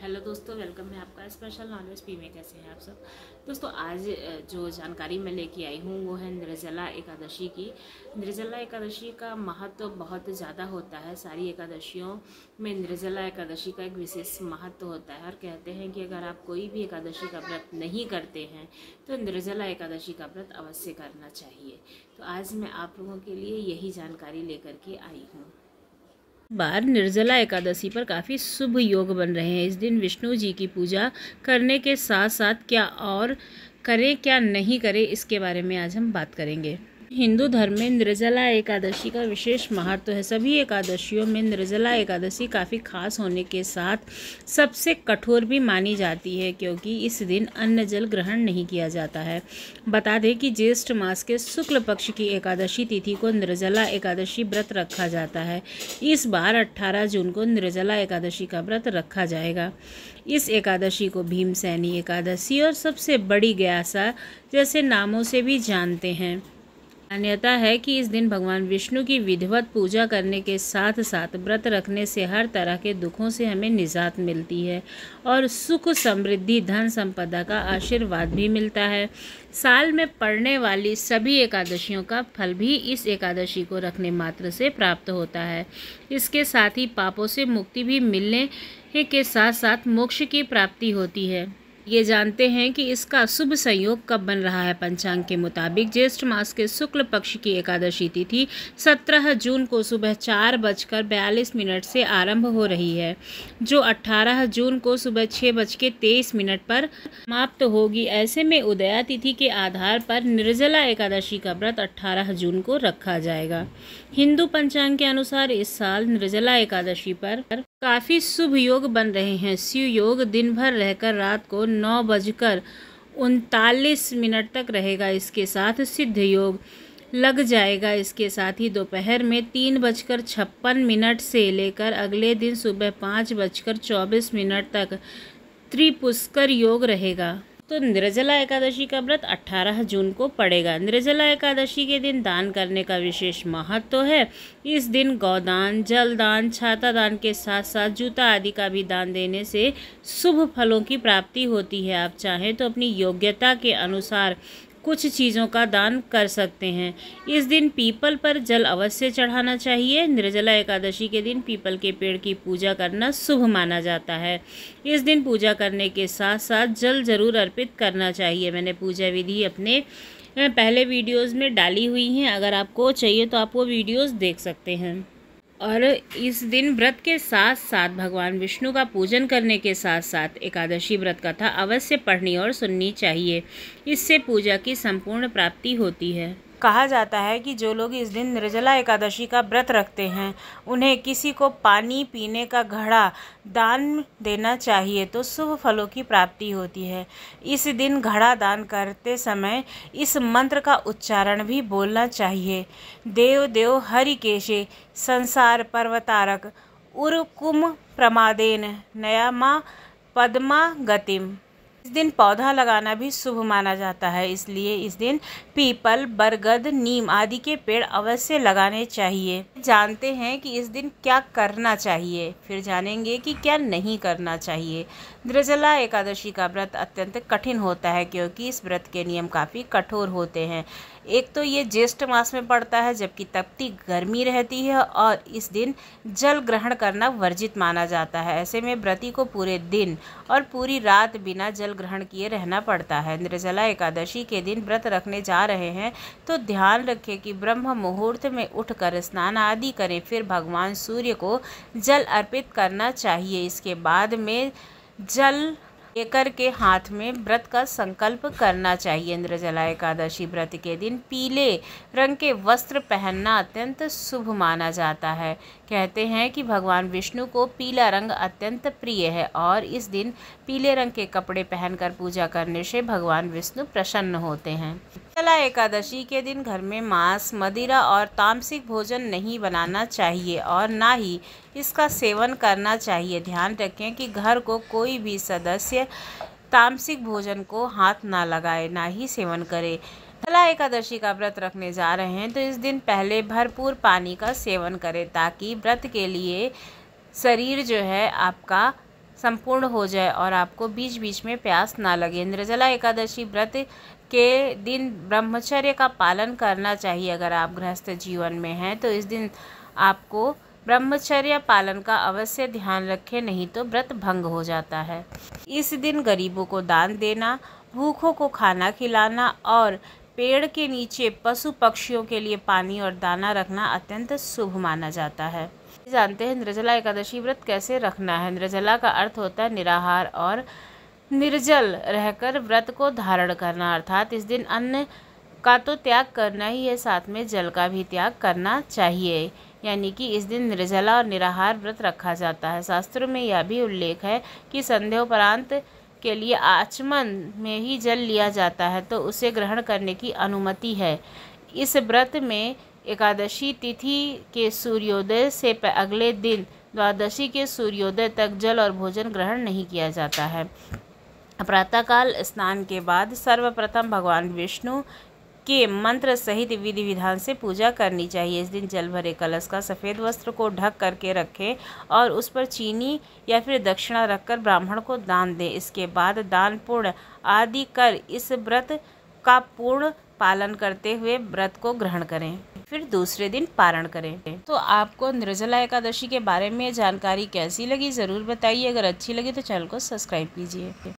Hello दोस्तों, welcome है आपका स्पेशल नॉलेज पी में कैसे हैं आप सब? दोस्तों, आज जो जानकारी मैं लेके आई हूँ, वो है निर्जला एकादशी की। निर्जला एकादशी का महत्व तो बहुत ज़्यादा होता है। सारी एकादशियों में निर्जला एकादशी का एक विशेष महत्व तो होता है और कहते हैं कि अगर आप कोई भी एकादशी का व्रत नहीं करते हैं तो निर्जला एकादशी का व्रत अवश्य करना चाहिए। तो आज मैं आप लोगों के लिए यही जानकारी लेकर के आई हूँ। बार निर्जला एकादशी पर काफ़ी शुभ योग बन रहे हैं। इस दिन विष्णु जी की पूजा करने के साथ साथ क्या और करें, क्या नहीं करें, इसके बारे में आज हम बात करेंगे। हिंदू धर्म में निर्जला एकादशी का विशेष महत्व है। सभी एकादशियों में निर्जला एकादशी काफ़ी खास होने के साथ सबसे कठोर भी मानी जाती है, क्योंकि इस दिन अन्न जल ग्रहण नहीं किया जाता है। बता दें कि ज्येष्ठ मास के शुक्ल पक्ष की एकादशी तिथि को निर्जला एकादशी व्रत रखा जाता है। इस बार अट्ठारह जून को निर्जला एकादशी का व्रत रखा जाएगा। इस एकादशी को भीमसैनी एकादशी और सबसे बड़ी ग्यासा जैसे नामों से भी जानते हैं। मान्यता है कि इस दिन भगवान विष्णु की विधिवत पूजा करने के साथ साथ व्रत रखने से हर तरह के दुखों से हमें निजात मिलती है और सुख, समृद्धि, धन संपदा का आशीर्वाद भी मिलता है। साल में पड़ने वाली सभी एकादशियों का फल भी इस एकादशी को रखने मात्र से प्राप्त होता है। इसके साथ ही पापों से मुक्ति भी मिलने के साथ साथ मोक्ष की प्राप्ति होती है। ये जानते हैं कि इसका शुभ संयोग कब बन रहा है? पंचांग के मुताबिक ज्येष्ठ मास के शुक्ल पक्ष की एकादशी तिथि 17 जून को सुबह चार बजकर बयालीस मिनट से आरंभ हो रही है, जो 18 जून को सुबह छः बज के तेईस मिनट पर समाप्त होगी। ऐसे में उदया तिथि के आधार पर निर्जला एकादशी का व्रत 18 जून को रखा जाएगा। हिंदू पंचांग के अनुसार इस साल निर्जला एकादशी पर काफ़ी शुभ योग बन रहे हैं। शिव योग दिन भर रहकर रात को नौ बजकर उनतालीस मिनट तक रहेगा इसके साथ सिद्ध योग लग जाएगा। इसके साथ ही दोपहर में तीन बजकर छप्पन मिनट से लेकर अगले दिन सुबह पाँच बजकर चौबीस मिनट तक त्रिपुष्कर योग रहेगा। तो निर्जला एकादशी का व्रत 18 जून को पड़ेगा। निर्जला एकादशी के दिन दान करने का विशेष महत्व तो है। इस दिन गौदान, जलदान छाता दान के साथ साथ जूता आदि का भी दान देने से शुभ फलों की प्राप्ति होती है। आप चाहें तो अपनी योग्यता के अनुसार कुछ चीज़ों का दान कर सकते हैं। इस दिन पीपल पर जल अवश्य चढ़ाना चाहिए। निर्जला एकादशी के दिन पीपल के पेड़ की पूजा करना शुभ माना जाता है। इस दिन पूजा करने के साथ साथ जल ज़रूर अर्पित करना चाहिए। मैंने पूजा विधि अपने पहले वीडियोज़ में डाली हुई हैं। अगर आपको चाहिए तो आप वो वीडियोज़ देख सकते हैं। और इस दिन व्रत के साथ साथ भगवान विष्णु का पूजन करने के साथ साथ एकादशी व्रत कथा अवश्य पढ़नी और सुननी चाहिए। इससे पूजा की संपूर्ण प्राप्ति होती है। कहा जाता है कि जो लोग इस दिन निर्जला एकादशी का व्रत रखते हैं, उन्हें किसी को पानी पीने का घड़ा दान देना चाहिए तो शुभ फलों की प्राप्ति होती है। इस दिन घड़ा दान करते समय इस मंत्र का उच्चारण भी बोलना चाहिए। देव देव हरि केशे, संसार पर्वतारक उर्कुम प्रमादेन नयामा पद्मा गतिम। इस दिन पौधा लगाना भी शुभ माना जाता है, इसलिए इस दिन पीपल, बरगद, नीम आदि के पेड़ अवश्य लगाने चाहिए। जानते हैं कि इस दिन क्या करना चाहिए, फिर जानेंगे कि क्या नहीं करना चाहिए। निर्जला एकादशी का व्रत अत्यंत कठिन होता है, क्योंकि इस व्रत के नियम काफ़ी कठोर होते हैं। एक तो ये ज्येष्ठ मास में पड़ता है, जबकि तपती गर्मी रहती है और इस दिन जल ग्रहण करना वर्जित माना जाता है। ऐसे में व्रती को पूरे दिन और पूरी रात बिना जल ग्रहण किए रहना पड़ता है। निर्जला एकादशी के दिन व्रत रखने जा रहे हैं तो ध्यान रखें कि ब्रह्म मुहूर्त में उठकर स्नान आदि करें, फिर भगवान सूर्य को जल अर्पित करना चाहिए। इसके बाद में जल लेकर के हाथ में व्रत का संकल्प करना चाहिए। इंद्रजला एकादशी व्रत के दिन पीले रंग के वस्त्र पहनना अत्यंत शुभ माना जाता है। कहते हैं कि भगवान विष्णु को पीला रंग अत्यंत प्रिय है और इस दिन पीले रंग के कपड़े पहनकर पूजा करने से भगवान विष्णु प्रसन्न होते हैं। चला एकादशी के दिन घर में मांस, मदिरा और तामसिक भोजन नहीं बनाना चाहिए और ना ही इसका सेवन करना चाहिए। ध्यान रखें कि घर को कोई भी सदस्य तामसिक भोजन को हाथ ना लगाए, ना ही सेवन करे। कला एकादशी का व्रत रखने जा रहे हैं तो इस दिन पहले भरपूर पानी का सेवन करें ताकि व्रत के लिए शरीर जो है आपका संपूर्ण हो जाए और आपको बीच बीच में प्यास ना लगे। निर्जला एकादशी व्रत के दिन ब्रह्मचर्य का पालन करना चाहिए अगर आप गृहस्थ जीवन में हैं तो इस दिन आपको ब्रह्मचर्य पालन का अवश्य ध्यान रखें, नहीं तो व्रत भंग हो जाता है। इस दिन गरीबों को दान देना, भूखों को खाना खिलाना और पेड़ के नीचे पशु पक्षियों के लिए पानी और दाना रखना अत्यंत शुभ माना जाता है। जानते हैं निर्जला एकादशी व्रत कैसे रखना है? निर्जला का अर्थ होता है निराहार और निर्जल रहकर व्रत को धारण करना, अर्थात इस दिन अन्न का तो त्याग करना ही है, साथ में जल का भी त्याग करना चाहिए। यानी कि इस दिन निर्जला और निराहार व्रत रखा जाता है। शास्त्रों में यह भी उल्लेख है कि संध्योपरांत के लिए आचमन में ही जल लिया जाता है तो उसे ग्रहण करने की अनुमति है। इस व्रत में एकादशी तिथि के सूर्योदय से अगले दिन, द्वादशी के सूर्योदय तक जल और भोजन ग्रहण नहीं किया जाता है। प्रातःकाल स्नान के बाद सर्वप्रथम भगवान विष्णु के मंत्र सहित विधि विधान से पूजा करनी चाहिए। इस दिन जल भरे कलश का सफ़ेद वस्त्र को ढक करके रखें और उस पर चीनी या फिर दक्षिणा रखकर ब्राह्मण को दान दें। इसके बाद दान पूर्ण आदि कर इस व्रत का पूर्ण पालन करते हुए व्रत को ग्रहण करें। फिर दूसरे दिन पारण करें। तो आपको निर्जला एकादशी के बारे में जानकारी कैसी लगी, ज़रूर बताइए। अगर अच्छी लगी तो चैनल को सब्सक्राइब कीजिए।